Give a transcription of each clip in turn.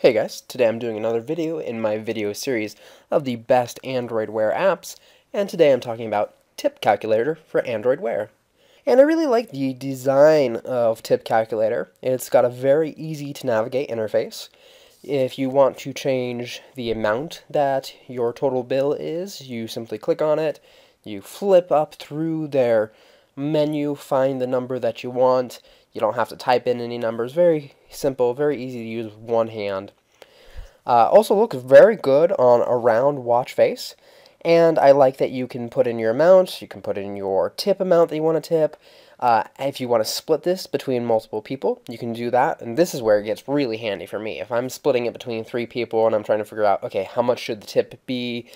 Hey guys, today I'm doing another video in my video series of the best Android Wear apps, and today I'm talking about Tip Calculator for Android Wear. And I really like the design of Tip Calculator. It's got a very easy to navigate interface. If you want to change the amount that your total bill is, you simply click on it, you flip up through their menu, find the number that you want. You don't have to type in any numbers. Very simple, very easy to use with one hand. Uh, also looks very good on a round watch face. And I like that you can put in your amount, you can put in your tip amount that you want to tip. Uh, if you want to split this between multiple people, you can do that. And this is where it gets really handy for me. If I'm splitting it between three people and I'm trying to figure out, okay, how much should the tip be?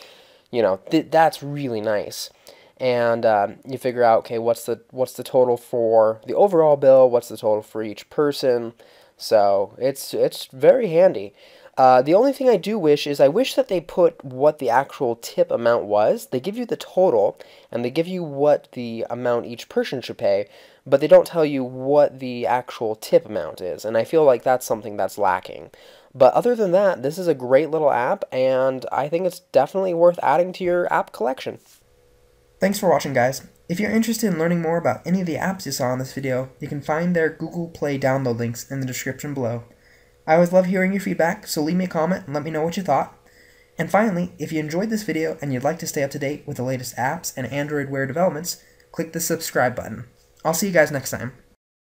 You know, th that's really nice and um, you figure out okay what's the what's the total for the overall bill what's the total for each person so it's it's very handy uh, the only thing I do wish is I wish that they put what the actual tip amount was. They give you the total, and they give you what the amount each person should pay, but they don't tell you what the actual tip amount is, and I feel like that's something that's lacking. But other than that, this is a great little app, and I think it's definitely worth adding to your app collection. Thanks for watching guys. If you're interested in learning more about any of the apps you saw in this video, you can find their Google Play download links in the description below. I always love hearing your feedback, so leave me a comment and let me know what you thought. And finally, if you enjoyed this video and you'd like to stay up to date with the latest apps and Android Wear developments, click the subscribe button. I'll see you guys next time.